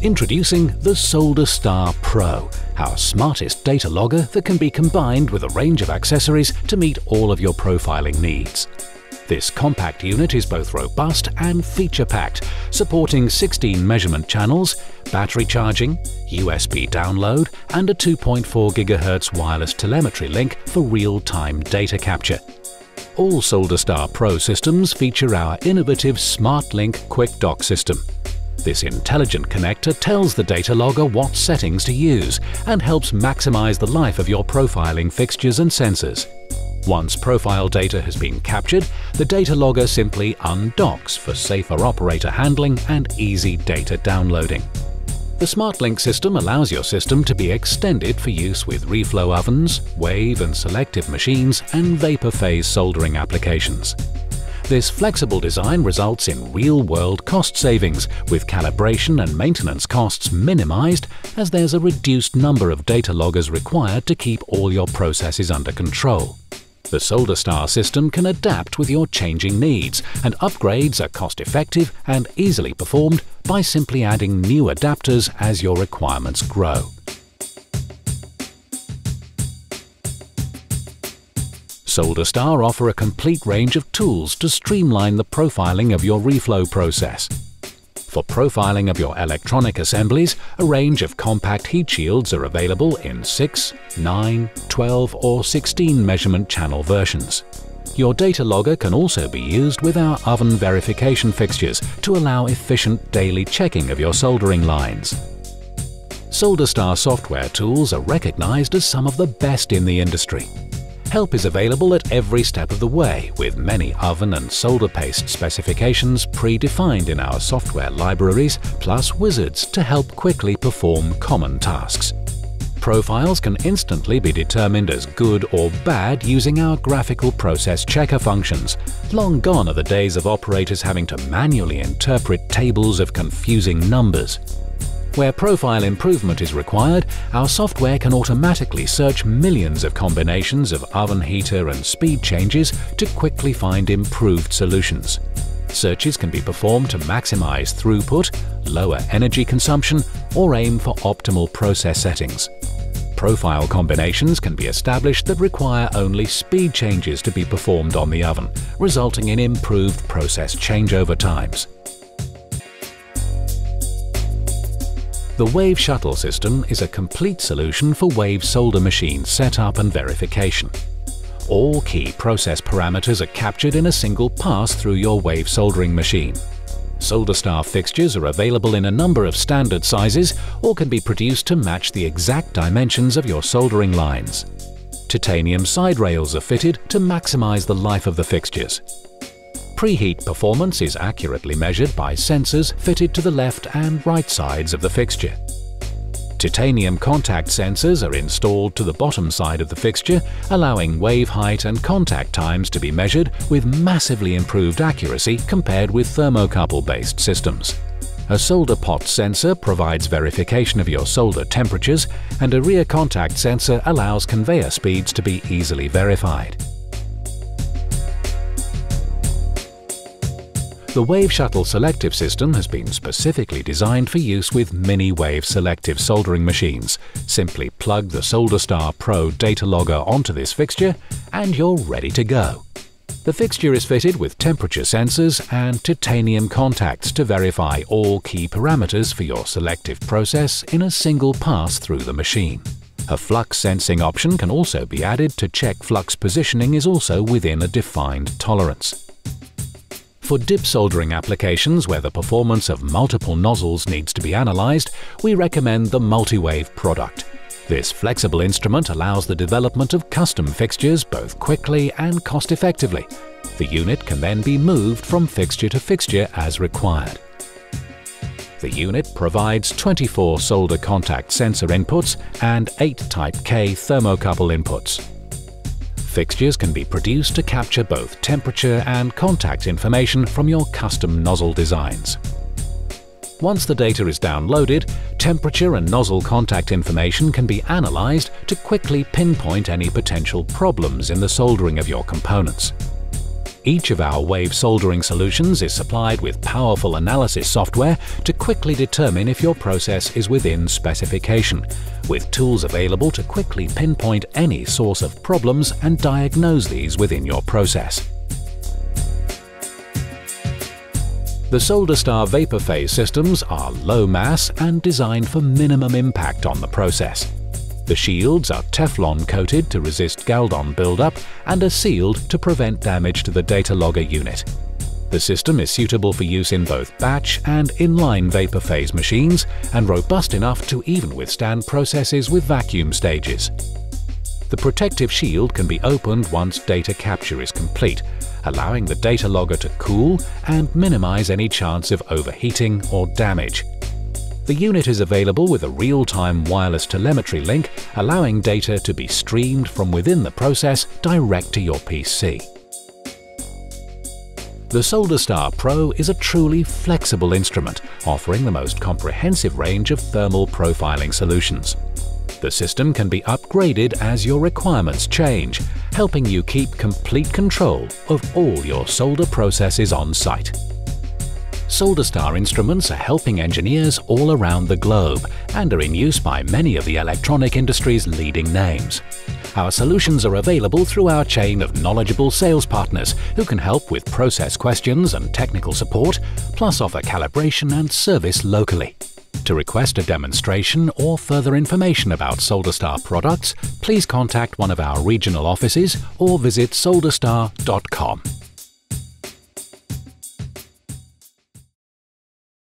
Introducing the SolderStar Pro, our smartest data logger that can be combined with a range of accessories to meet all of your profiling needs. This compact unit is both robust and feature-packed, supporting 16 measurement channels, battery charging, USB download and a 2.4 GHz wireless telemetry link for real-time data capture. All SolderStar Pro systems feature our innovative SmartLink Quick Dock system. This intelligent connector tells the data logger what settings to use and helps maximize the life of your profiling fixtures and sensors. Once profile data has been captured, the data logger simply undocks for safer operator handling and easy data downloading. The SmartLink system allows your system to be extended for use with reflow ovens, wave and selective machines and vapor phase soldering applications. This flexible design results in real-world cost savings, with calibration and maintenance costs minimized as there's a reduced number of data loggers required to keep all your processes under control. The SolderStar system can adapt with your changing needs, and upgrades are cost-effective and easily performed by simply adding new adapters as your requirements grow. SolderStar offer a complete range of tools to streamline the profiling of your reflow process. For profiling of your electronic assemblies, a range of compact heat shields are available in 6, 9, 12 or 16 measurement channel versions. Your data logger can also be used with our oven verification fixtures to allow efficient daily checking of your soldering lines. SolderStar software tools are recognized as some of the best in the industry. Help is available at every step of the way, with many oven and solder paste specifications predefined in our software libraries, plus wizards to help quickly perform common tasks. Profiles can instantly be determined as good or bad using our graphical process checker functions. Long gone are the days of operators having to manually interpret tables of confusing numbers. Where profile improvement is required, our software can automatically search millions of combinations of oven heater and speed changes to quickly find improved solutions. Searches can be performed to maximize throughput, lower energy consumption, or aim for optimal process settings. Profile combinations can be established that require only speed changes to be performed on the oven, resulting in improved process changeover times. The Wave Shuttle system is a complete solution for Wave solder machine setup and verification. All key process parameters are captured in a single pass through your Wave soldering machine. SolderStar fixtures are available in a number of standard sizes or can be produced to match the exact dimensions of your soldering lines. Titanium side rails are fitted to maximize the life of the fixtures. Preheat performance is accurately measured by sensors fitted to the left and right sides of the fixture. Titanium contact sensors are installed to the bottom side of the fixture, allowing wave height and contact times to be measured with massively improved accuracy compared with thermocouple-based systems. A solder pot sensor provides verification of your solder temperatures, and a rear contact sensor allows conveyor speeds to be easily verified. The Wave Shuttle selective system has been specifically designed for use with mini-wave selective soldering machines. Simply plug the SolderStar Pro data logger onto this fixture and you're ready to go. The fixture is fitted with temperature sensors and titanium contacts to verify all key parameters for your selective process in a single pass through the machine. A flux sensing option can also be added to check flux positioning is also within a defined tolerance. For dip soldering applications where the performance of multiple nozzles needs to be analyzed, we recommend the Multiwave product. This flexible instrument allows the development of custom fixtures both quickly and cost-effectively. The unit can then be moved from fixture to fixture as required. The unit provides 24 solder contact sensor inputs and 8 Type K thermocouple inputs. Fixtures can be produced to capture both temperature and contact information from your custom nozzle designs. Once the data is downloaded, temperature and nozzle contact information can be analyzed to quickly pinpoint any potential problems in the soldering of your components. Each of our wave soldering solutions is supplied with powerful analysis software to quickly determine if your process is within specification, with tools available to quickly pinpoint any source of problems and diagnose these within your process. The SolderStar vapor phase systems are low mass and designed for minimum impact on the process. The shields are Teflon coated to resist Galden buildup and are sealed to prevent damage to the data logger unit. The system is suitable for use in both batch and inline vapor phase machines and robust enough to even withstand processes with vacuum stages. The protective shield can be opened once data capture is complete, allowing the data logger to cool and minimize any chance of overheating or damage. The unit is available with a real-time wireless telemetry link, allowing data to be streamed from within the process direct to your PC. The SolderStar Pro is a truly flexible instrument, offering the most comprehensive range of thermal profiling solutions. The system can be upgraded as your requirements change, helping you keep complete control of all your solder processes on site. SolderStar instruments are helping engineers all around the globe and are in use by many of the electronic industry's leading names. Our solutions are available through our chain of knowledgeable sales partners who can help with process questions and technical support, plus offer calibration and service locally. To request a demonstration or further information about SolderStar products, please contact one of our regional offices or visit solderstar.com.